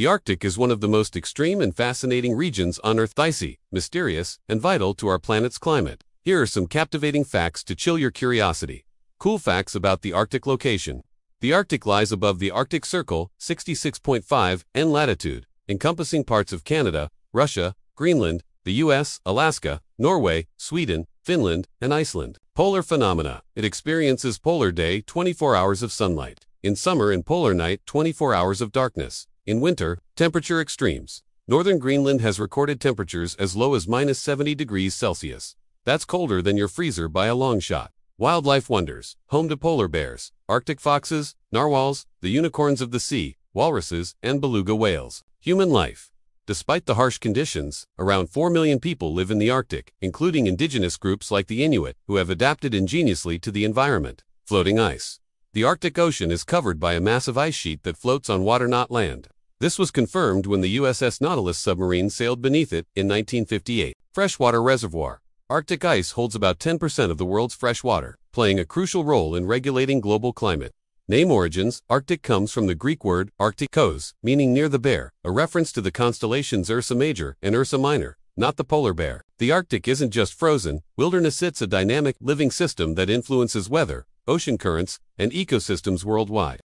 The Arctic is one of the most extreme and fascinating regions on Earth, icy, mysterious, and vital to our planet's climate. Here are some captivating facts to chill your curiosity. Cool facts about the Arctic location. The Arctic lies above the Arctic Circle, 66.5 N latitude, encompassing parts of Canada, Russia, Greenland, the US, Alaska, Norway, Sweden, Finland, and Iceland. Polar phenomena. It experiences polar day 24 hours of sunlight. In summer and polar night 24 hours of darkness. In winter, temperature extremes. Northern Greenland has recorded temperatures as low as minus 70 degrees Celsius. That's colder than your freezer by a long shot. Wildlife wonders, home to polar bears, Arctic foxes, narwhals, the unicorns of the sea, walruses, and beluga whales. Human life. Despite the harsh conditions, around 4 million people live in the Arctic, including indigenous groups like the Inuit, who have adapted ingeniously to the environment. Floating ice. The Arctic Ocean is covered by a massive ice sheet that floats on water not land. This was confirmed when the USS Nautilus submarine sailed beneath it in 1958. Freshwater reservoir. Arctic ice holds about 10% of the world's fresh water, playing a crucial role in regulating global climate. Name origins Arctic comes from the Greek word arktikos, meaning near the bear, a reference to the constellations Ursa Major and Ursa Minor, not the polar bear. The Arctic isn't just frozen, wilderness it's a dynamic, living system that influences weather, ocean currents, and ecosystems worldwide.